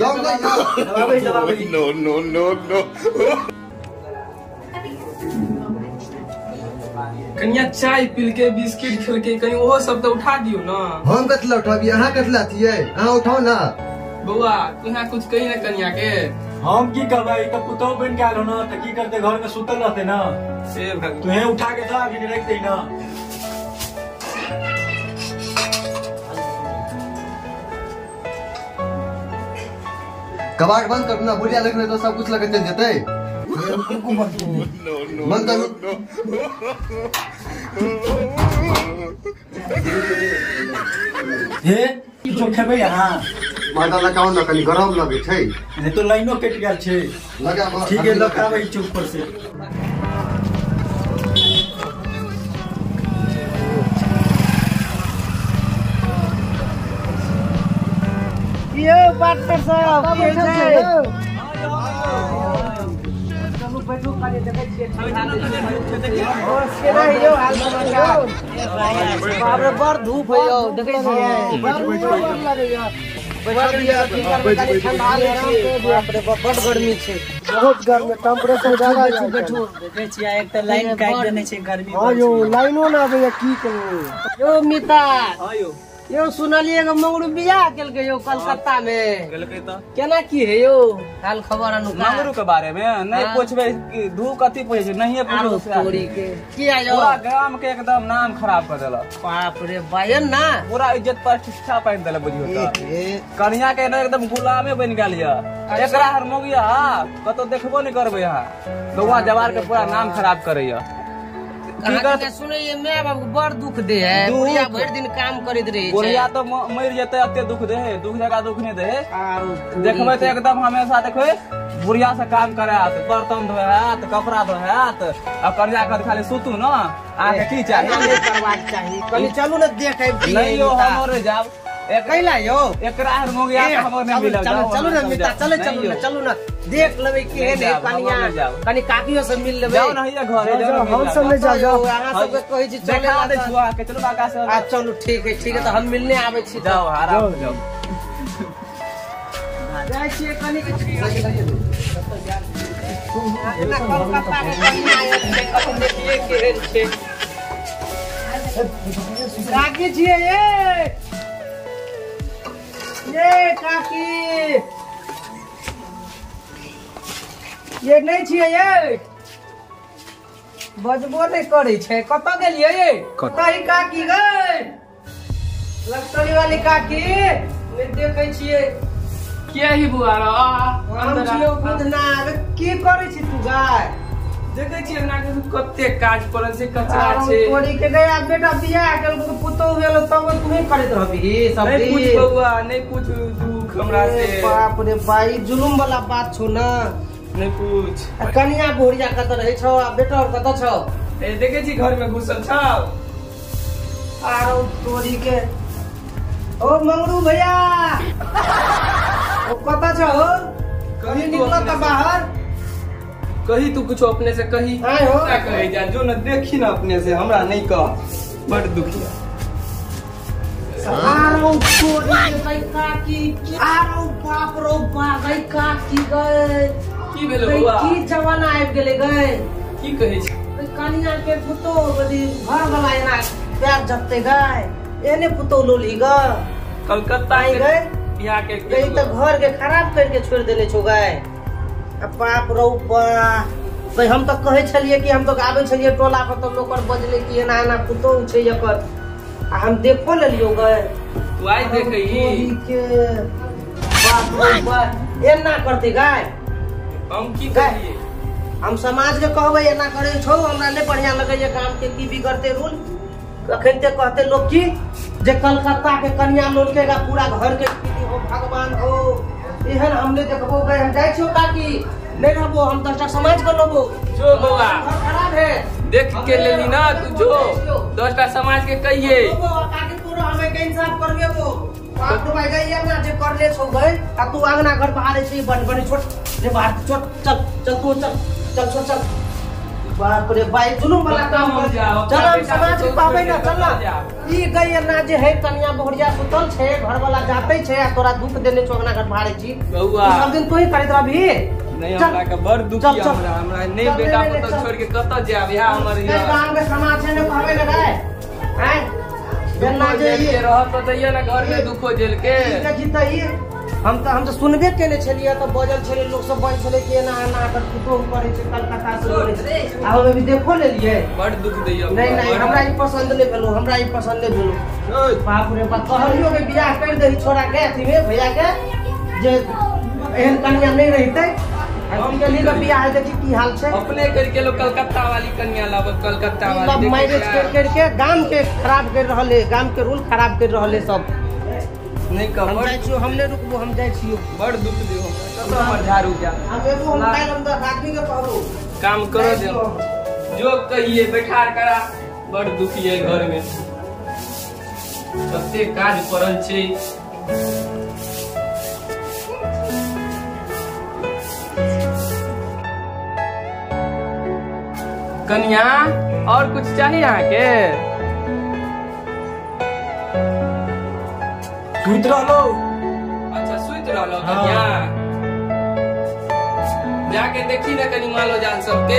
No, no, no, no. कनिया चाय पील के बिस्किट खेल के कहीं ओहो सब तो उठा दियो ना। हम कतला उठाबी अहाँ कतला थिए अहाँ उठाओ ना। बउआ तुहा कुछ कही ना कनिया के हम की करबै? त पुतौ बन के आल ना त की करते? घर में सुतल रहते ना। से भगवान। तुहे उठा के था अभी रख दे ना। कबाड़ बंद कर ना बुढ़िया लगने तो सब कुछ लगे चल जेते बंद कर हे किछो खेबे यहाँ। माता लगाउन न कनि गरम लगे छै। ने तो लाइनो कट गेल छै। लगा ठीक है लगाबै चुप पर से। पार्टनर साहब की होइ छै और केना यौ हाल समाचार। बाप रे बड़ धूप है यौ देखै छियै ठंडा ले छै बाप बड़ गर्मी छै। बहुत गर्मी टेम्परेचर ज़्यादा छै बैठू देखै छियै एक तऽ लाइन काटि देने छै गर्मी हाँ यौ लाइनो ना आबैया की करू यौ मिता। यौ। सुनलिए एगो मंगरू बियाह केलकै यौ कलकत्ता में केना की है यौ? हाल खबर अनुसार। मंगरू के बारे में नहीं हाँ। पूछबे कि धू कथी पूछे छै? नहीं पूछबे तोरी के किया यौ? पूरा गाँव के एकदम नाम खराब कर देलक। बाप रे बायन ना। पूरा इज़्ज़त प्रतिष्ठा पाइन देलक बुझियो त कन्या के ना एकदम गुलामे बन गेल य एकरा हर मोगिया कतो देखबो नहीं करबे यहाँ गौवा जवार के पूरा नाम खराब करे य माय बाप बड़ दुख दे है। बुढ़िया भरि दिन काम करैत रहे बुढ़िया तो मर जेते अते दुख दे है। दुख जगह दुख नहीं दे है। देखबे तो एकदम हमेशा देखबे बुढ़िया से काम करे हाथ बर्तन धोए हाथ कपड़ा धोए हाथ और कर्जा कर खाली सुतू न आके की चाहिए चलू ना देखे नहीं यो हमरे जाब एक कैला यौ। एकरा हर मोगिया के हमर नहीं मिलल चलू चलू ने सब मिता जाओ। चले नहीं चलू यो। ने। देख लेबै नहीं है कनिया कनी काकियो से मिल लेबै जाओ नहीं ये घरे जाओ, हम सब नहीं जाओ जाओ अहाँ हाँ, सबके कहै छी चले देखा दे छुआ के चलो काका से आ चलू ठीक है ठीक है तो हम मिलने आबै छी जाओ आराम जाओ जाइ छियै कनी के एना कोलकाता के कनिया छै कतौ देखिए केहन छै। काकी छियै ये ये काकी। ये नहीं छियै ये? बजबो नहीं करै छै। कतऽ गेलियै ये? कतऽ? काकी गई लक्ष्मी वाली काकी नहि देखै छियै। के ही बुआ रो हम छियौ बुधना अरे की करै छी तू गाय? देखे छियै ना कि कते काज पड़ल छै कचरा छै। तोरी के गया बेटा बियाह केल को पुतौ भेल तब तू ही करैत रहबी सब नहीं पूछ बउआ नहीं पूछ दुख हमरा से। बाप रे भाई जुलुम वाला बात छौ ना। नहीं पूछ। कनिया बोरिया कतऽ रहै छौ आ बेटा छौ? ए देखे छी घर में घुसल छौ? आरो तोरी के ओ मंगरू भैया! ओ छौ? कहीं तू निकलत बाहर। कही तू कुछ अपने से कही? आए हो। जा? जो न देखी ना अपने से हमरा नहीं कह। बड़ दुखी आरो गई काकी आरो बाप रो बा गई काकी गए। की भेलो बउआ की जमाना आबि गेलै गए। की कहे छी? कनिया के पुतो बदी घर वाला एना प्यार जते गए। एने पुतो लोली ग। कलकत्ता आई गए। बियाह के गई तो घर के खराब करके छोड़ देने छौ गए। बाप रो बा हम तो कहे छलिए कि हम तो आबे छलिए टोला पर तो लोकर बजले कि एना एना पुतो छै एकर। आ हम देखो लेलियो गए तू आई देखे तोरी के बाप रो बा एना करते गाय? हम की। कहिए हम समाज के कहबै एना करे छौ हमरा नहीं बढ़िया लगैया काम के की बिगड़ते रूल। अखन ते कहते लोग की जे कलकत्ता के कन्या लोलकेगा पूरा घर के हो भगवान हो। एहन हमने देखबो गए हम जाइ छियो काकी। नहीं रहबो हम दसटा समाज के लेबो जो खराब है। देख के लेली ना तू जो। दसटा समाज के कहिए। तू इंसाफ बाप रे भाई गई ना जे कर ले छौ गए। आ तू अंगना घर बाहर छै बन बनी छोट। रे बाहर छोट चल चल तू चल चल छोट चल। बाप रे भाई जुलूम वाला काम हो जाओ, चल हम समाज के तो पावे ना चल ना। ई गई ना जे है कन्या बहुरिया सुतल छे घर वाला जाते छे आ तोरा दुख देने चोगना घर भाड़े छी बउआ। सब दिन तू ही करत रहबी। नहीं हमरा के बड़ दुखी चल, चल। हमरा हमरा नहीं बेटा ले, ले, पुतौ छोड़ के कतऽ जाब या हमर ए गाँव के समाज से ने कहवे ना गए हैं जेना जे जेल ई के रहत तो दैया ना घर में दुखो जेल के के जीते हम तो हम तो सुनबे केने छलिए तो बजल छले लोग सब बन छले कि एना एना कर कुतो करे छै कलकत्ता से बोले आ हम भी देखो लेलिए बड़ दुख दैया नहीं नहीं हमरा ई पसंद नहीं भेलो हमरा ई पसंद नहीं भेलो। बाप रे बाप कहलियो के बियाह कर दही छोरा के अथी में भैया के जे एहन कन्या नहीं रहते हम के बियाह देखी की हाल छै? अपने करके लोग कलकत्ता वाली कन्या लाब कलकत्ता वाली मैरिज कर कर के गाँव के खराब कर रहले गाँव के रूल खराब कर रहले सब। नहीं कह हम जाय छियो हम रुकबो हम जाय छियो। बड़ दुख दियो। कतऽ हमर झाड़ू जा हम एगो हम काल्हि हम आदमी के कहबो। काम करो दे जो कहिए बैठार करा। बड़ दुखी है घर में कते काज पड़ल छै। कन्या और कुछ चाहिए यहाँ के सुइत रहलो अच्छा सुत रहलो कन्या। जाके देखी ना कनी मालो जाल सबके।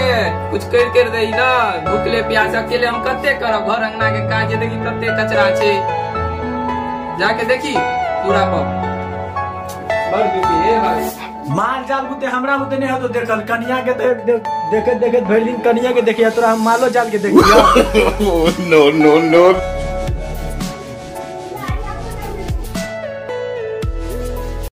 कुछ कर कर ना। भूखले प्यास अकेले हम कते करब? घर अंगना के काज देखी कते कचरा छै। जाके देखी पूरा पर बड़ दुखी है भाई। माल जाल बुते हमरा बुते नहीं हो तो देखल कन्या के देख देख देख, देखे भैलिन कन्या के देखिया, तोरा हम मालो जाल के देखिया नो नो नो.